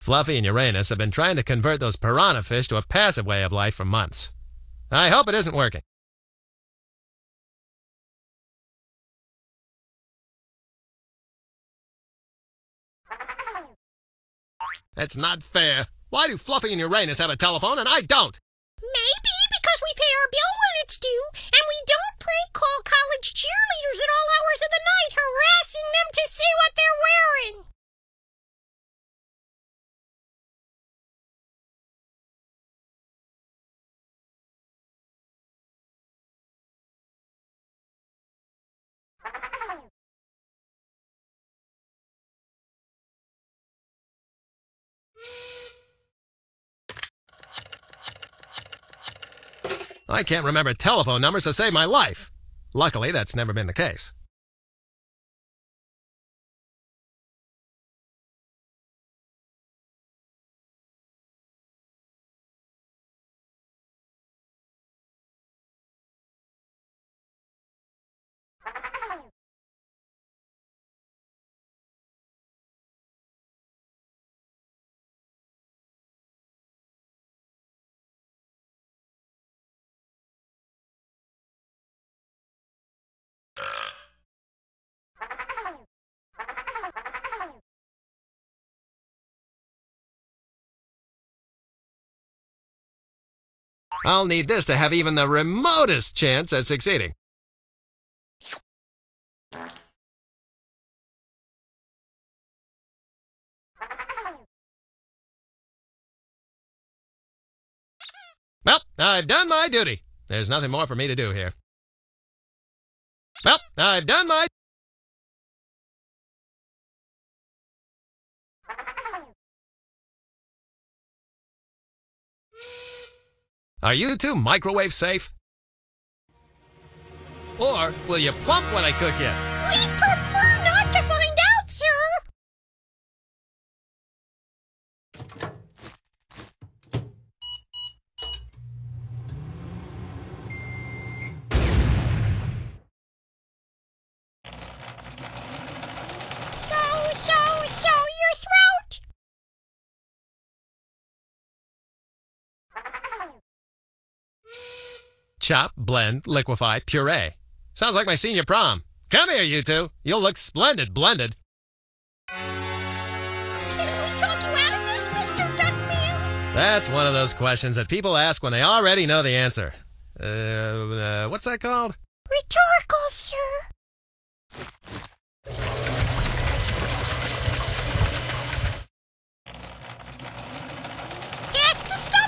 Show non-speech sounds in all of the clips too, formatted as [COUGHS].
Fluffy and Uranus have been trying to convert those piranha fish to a passive way of life for months. I hope it isn't working. That's not fair. Why do Fluffy and Uranus have a telephone and I don't? Maybe I can't remember telephone numbers to save my life. Luckily, that's never been the case. I'll need this to have even the remotest chance at succeeding. Well, I've done my duty. There's nothing more for me to do here. Well, I've done my... Are you two microwave safe? Or will you plump when I cook you? Chop, blend, liquefy, puree. Sounds like my senior prom. Come here, you two. You'll look splendid blended. Can we talk you out of this, Mr. Duckman? That's one of those questions that people ask when they already know the answer. Uh, uh what's that called? Rhetorical, sir. The stuffing,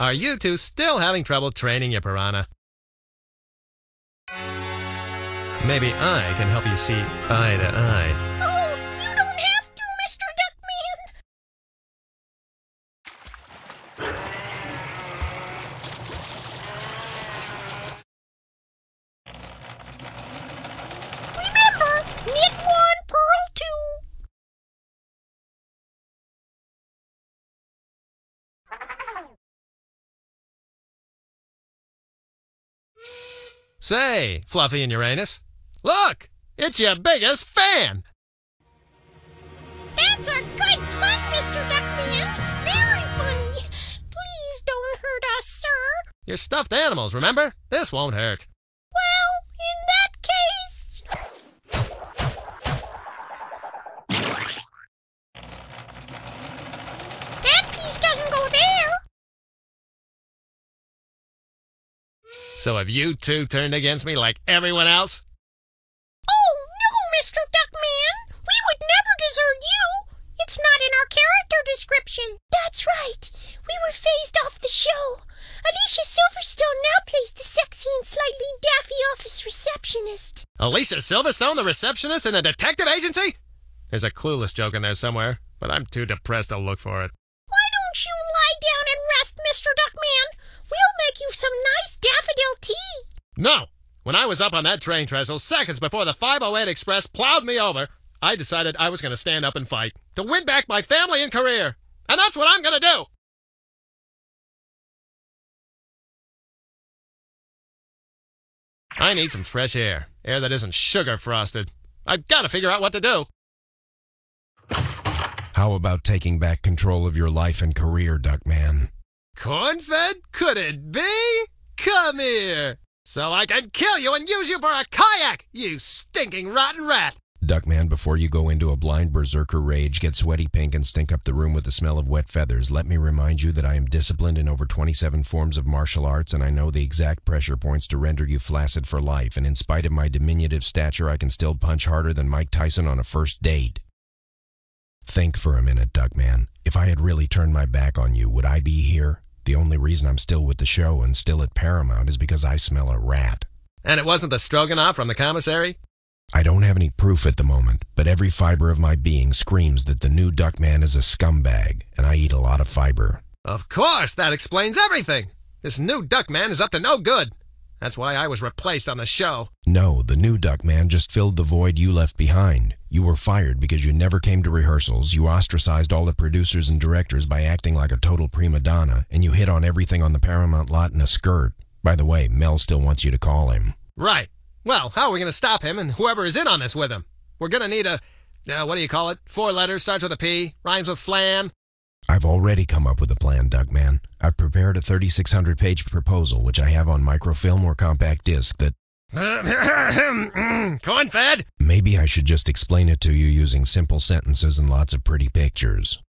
Are you two still having trouble training your piranha? Maybe I can help you see eye to eye. Say, Fluffy and Uranus, look! It's your biggest fan! That's a good pun, Mr. Duckman. Very funny. Please don't hurt us, sir. You're stuffed animals, remember? This won't hurt. Well, in that case. That piece doesn't go there. So have you two turned against me like everyone else? Oh, no, Mr. Duckman. We would never desert you. It's not in our character description. That's right. We were phased off the show. Alicia Silverstone now plays the sexy and slightly daffy office receptionist. Alicia Silverstone, the receptionist in a detective agency? There's a clueless joke in there somewhere, but I'm too depressed to look for it. Why don't you lie down and rest, Mr. Duckman? We'll make you some nice daffodil tea. No! When I was up on that train trestle seconds before the 508 Express plowed me over, I decided I was going to stand up and fight. to win back my family and career. And that's what I'm gonna do. I need some fresh air. Air that isn't sugar frosted. I've got to figure out what to do. How about taking back control of your life and career, Duckman? Cornfed? Could it be? Come here, so I can kill you and use you for a kayak, you stinking rotten rat! Duckman, before you go into a blind berserker rage, get sweaty pink, and stink up the room with the smell of wet feathers, let me remind you that I am disciplined in over 27 forms of martial arts, and I know the exact pressure points to render you flaccid for life, and in spite of my diminutive stature, I can still punch harder than Mike Tyson on a first date. Think for a minute, Duckman. If I had really turned my back on you, would I be here? The only reason I'm still with the show and still at Paramount is because I smell a rat. And it wasn't the stroganoff from the commissary? I don't have any proof at the moment, but every fiber of my being screams that the new Duckman is a scumbag, and I eat a lot of fiber. Of course, that explains everything. This new Duckman is up to no good. That's why I was replaced on the show. No, the new Duckman just filled the void you left behind. You were fired because you never came to rehearsals, you ostracized all the producers and directors by acting like a total prima donna, and you hit on everything on the Paramount lot in a skirt. By the way, Mel still wants you to call him. Right. Well, how are we going to stop him and whoever is in on this with him? We're going to need a, uh, what do you call it? Four letters, starts with a P, rhymes with flan. I've already come up with a plan, Duckman. I've prepared a 3,600 page proposal, which I have on microfilm or compact disc that. [COUGHS] Cornfed? Maybe I should just explain it to you using simple sentences and lots of pretty pictures.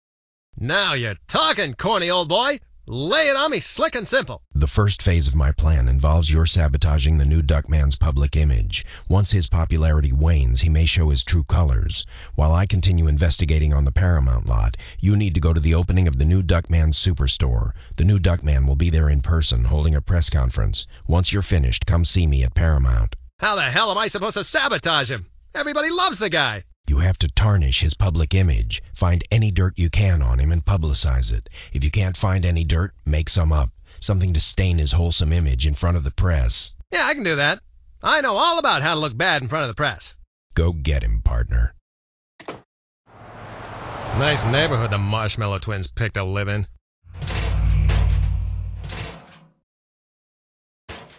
Now you're talking, corny old boy. Lay it on me slick and simple. The first phase of my plan involves your sabotaging the new Duckman's public image. Once his popularity wanes, he may show his true colors. While I continue investigating on the Paramount lot, you need to go to the opening of the new Duckman Superstore. The new Duckman will be there in person, holding a press conference. Once you're finished, come see me at Paramount. How the hell am I supposed to sabotage him? Everybody loves the guy. You have to tarnish his public image. Find any dirt you can on him and publicize it. If you can't find any dirt, make some up. Something to stain his wholesome image in front of the press. Yeah, I can do that. I know all about how to look bad in front of the press. Go get him, partner. Nice neighborhood the Marshmallow Twins picked to live in.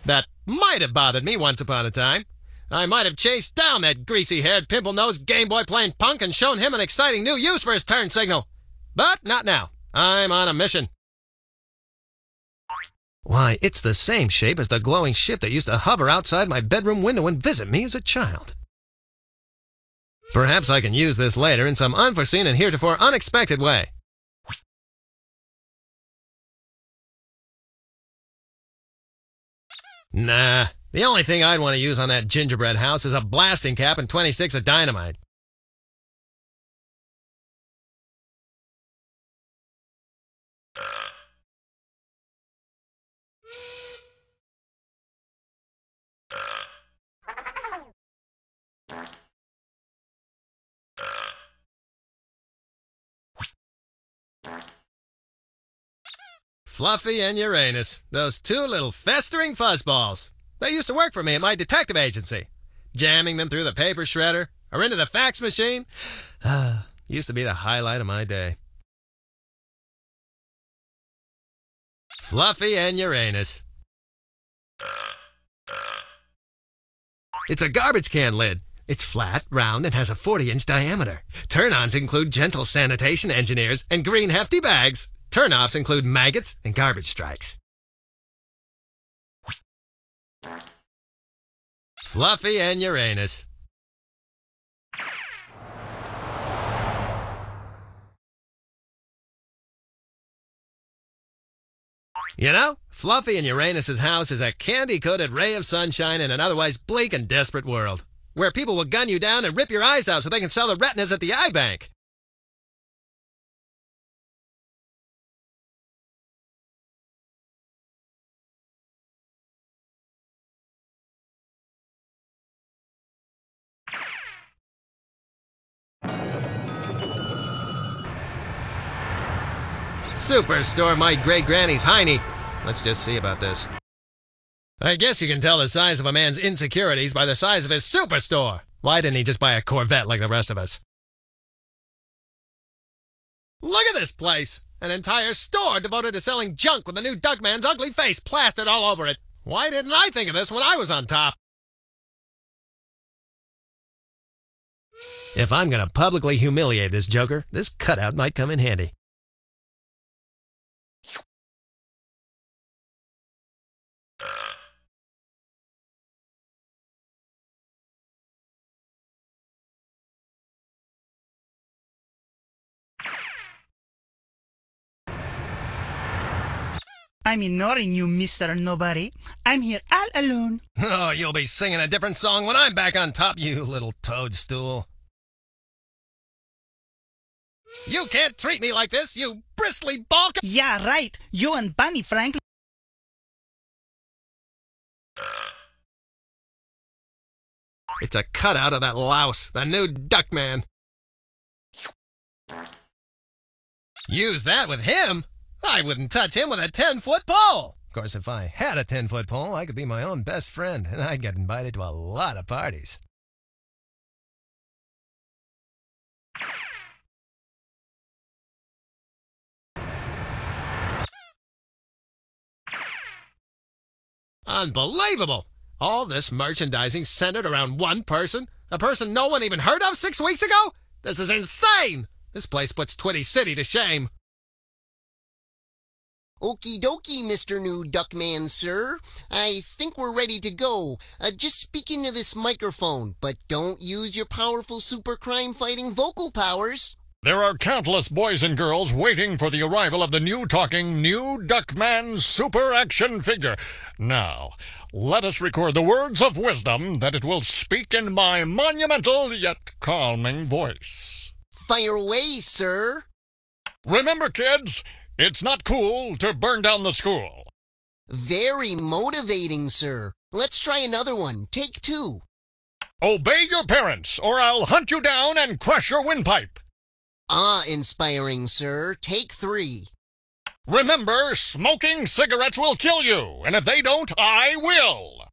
That might have bothered me once upon a time. I might have chased down that greasy-haired, pimple-nosed Game Boy playing punk and shown him an exciting new use for his turn signal. But not now. I'm on a mission. Why, it's the same shape as the glowing ship that used to hover outside my bedroom window and visit me as a child. Perhaps I can use this later in some unforeseen and heretofore unexpected way. Nah, the only thing I'd want to use on that gingerbread house is a blasting cap and 26 of dynamite. Fluffy and Uranus, those two little festering fuzzballs. They used to work for me at my detective agency. Jamming them through the paper shredder or into the fax machine [SIGHS] used to be the highlight of my day. Fluffy and Uranus. It's a garbage can lid. It's flat, round, and has a 40 inch diameter. Turn ons include gentle sanitation engineers and green hefty bags. Turn offs include maggots and garbage strikes. Fluffy and Uranus. You know, Fluffy and Uranus's house is a candy-coated ray of sunshine in an otherwise bleak and desperate world, where people will gun you down and rip your eyes out so they can sell the retinas at the eye bank. Superstore my great granny's hiney. Let's just see about this. I guess you can tell the size of a man's insecurities by the size of his superstore. Why didn't he just buy a Corvette like the rest of us? Look at this place! An entire store devoted to selling junk with the new Duckman's ugly face plastered all over it. Why didn't I think of this when I was on top? If I'm gonna publicly humiliate this Joker, this cutout might come in handy. I'm ignoring you, Mr. Nobody. I'm here all alone. [LAUGHS] Oh, you'll be singing a different song when I'm back on top, you little toadstool. You can't treat me like this, you bristly balk! Yeah, right. You and Bunny Franklin. It's a cutout of that louse, the new Duckman. Use that with him? I wouldn't touch him with a 10 foot pole! Of course, if I had a 10 foot pole, I could be my own best friend, and I'd get invited to a lot of parties. Unbelievable! All this merchandising centered around one person? A person no one even heard of six weeks ago? This is insane! This place puts Twitty City to shame. Okie dokie, Mr. New Duckman, sir. I think we're ready to go. Uh, just speak into this microphone, but don't use your powerful super crime fighting vocal powers. There are countless boys and girls waiting for the arrival of the new talking new Duckman super action figure. Now, let us record the words of wisdom that it will speak in my monumental yet calming voice. Fire away, sir. Remember, kids, it's not cool to burn down the school. Very motivating, sir. Let's try another one. Take two. Obey your parents, or I'll hunt you down and crush your windpipe. Ah, inspiring, sir. Take three. Remember, smoking cigarettes will kill you, and if they don't, I will.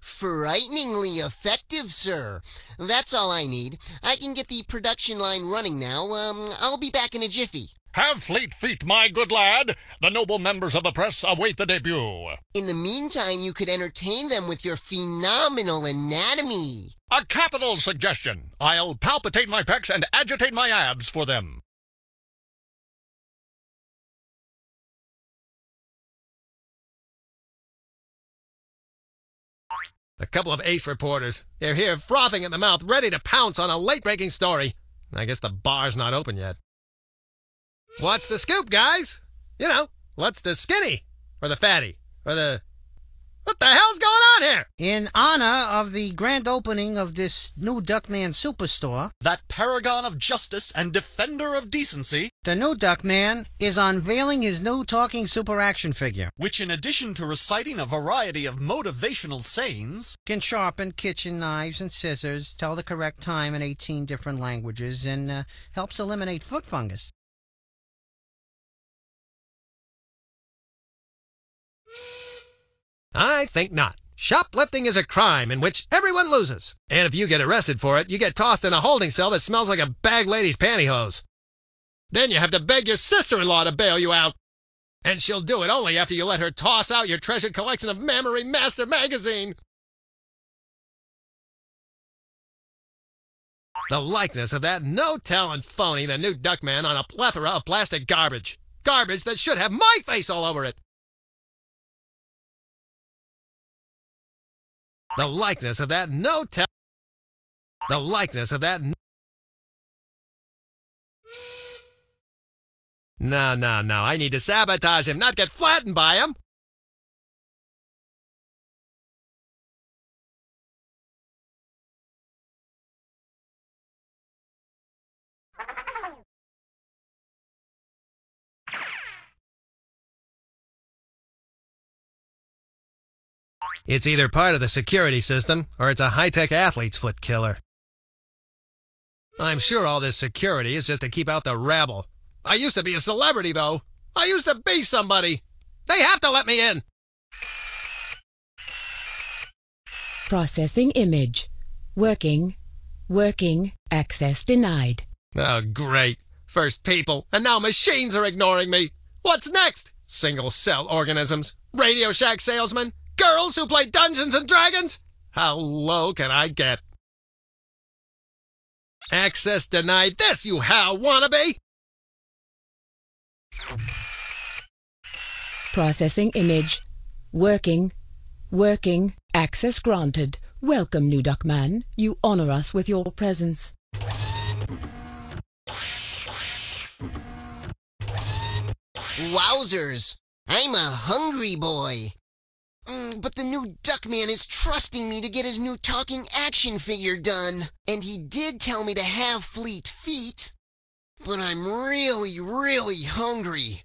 Frighteningly effective, sir. That's all I need. I can get the production line running now. Um, I'll be back in a jiffy. Have fleet feet, my good lad. The noble members of the press await the debut. In the meantime, you could entertain them with your phenomenal anatomy. A capital suggestion. I'll palpitate my pecs and agitate my abs for them. A couple of ace reporters. They're here frothing at the mouth, ready to pounce on a late breaking story. I guess the bar's not open yet. What's the scoop, guys? You know, what's the skinny? Or the fatty? Or the. What the hell's going on here? In honor of the grand opening of this new Duckman Superstore, that paragon of justice and defender of decency, the new Duckman is unveiling his new talking super action figure, which, in addition to reciting a variety of motivational sayings, can sharpen kitchen knives and scissors, tell the correct time in 18 different languages, and uh, helps eliminate foot fungus. I think not. Shoplifting is a crime in which everyone loses. And if you get arrested for it, you get tossed in a holding cell that smells like a bag lady's pantyhose. Then you have to beg your sister-in-law to bail you out. And she'll do it only after you let her toss out your treasured collection of Mammary Master magazine. The likeness of that no-talent phony, the new Duckman, on a plethora of plastic garbage. Garbage that should have my face all over it. The likeness of that no tell. The likeness of that. No, no, no. I need to sabotage him, not get flattened by him. It's either part of the security system or it's a high-tech athlete's foot killer. I'm sure all this security is just to keep out the rabble. I used to be a celebrity, though. I used to be somebody. They have to let me in. Processing image. Working. Working. Access denied. Oh, great. First people, and now machines are ignoring me. What's next? Single cell organisms, Radio Shack salesmen, girls who play Dungeons and Dragons? How low can I get? Access denied. This, you HAL wannabe! Processing image. Working. Working. Access granted. Welcome, New Duckman. You honor us with your presence. Wowzers! I'm a hungry boy. Mm, but the new Duckman is trusting me to get his new talking action figure done. And he did tell me to have fleet feet. But I'm really, really hungry.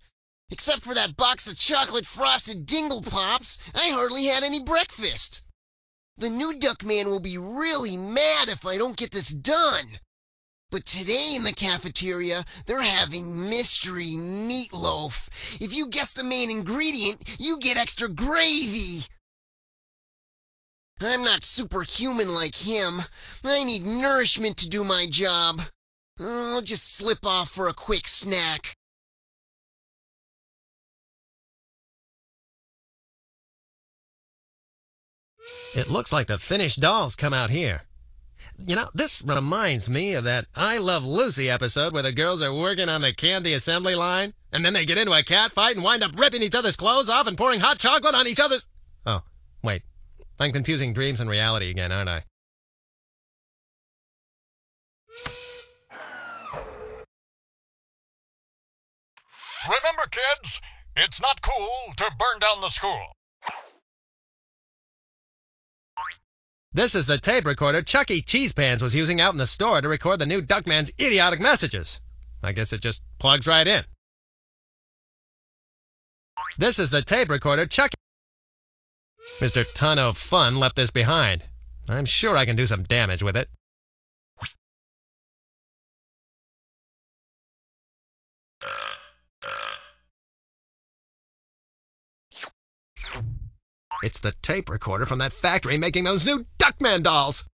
Except for that box of chocolate frosted dingle pops, I hardly had any breakfast. The new Duckman will be really mad if I don't get this done. But today in the cafeteria, they're having mystery meatloaf. If you guess the main ingredient, you get extra gravy. I'm not superhuman like him. I need nourishment to do my job. I'll just slip off for a quick snack. It looks like the finished dolls come out here. You know, this reminds me of that I Love Lucy episode where the girls are working on the candy assembly line, and then they get into a cat fight and wind up ripping each other's clothes off and pouring hot chocolate on each other's. Oh, wait. I'm confusing dreams and reality again, aren't I? Remember, kids, it's not cool to burn down the school. This is the tape recorder Chucky Cheese Pants was using out in the store to record the new Duckman's idiotic messages. I guess it just plugs right in. This is the tape recorder Chucky. Mr. Ton of Fun left this behind. I'm sure I can do some damage with it. It's the tape recorder from that factory making those new Duckman dolls!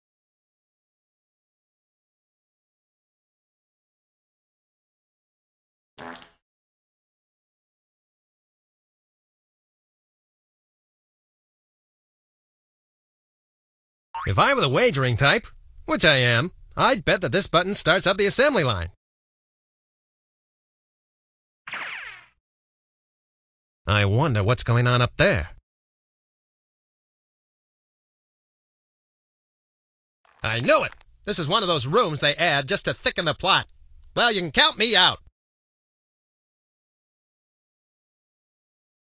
If I were the wagering type, which I am, I'd bet that this button starts up the assembly line. I wonder what's going on up there. I knew it! This is one of those rooms they add just to thicken the plot. Well, you can count me out.